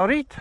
Alright.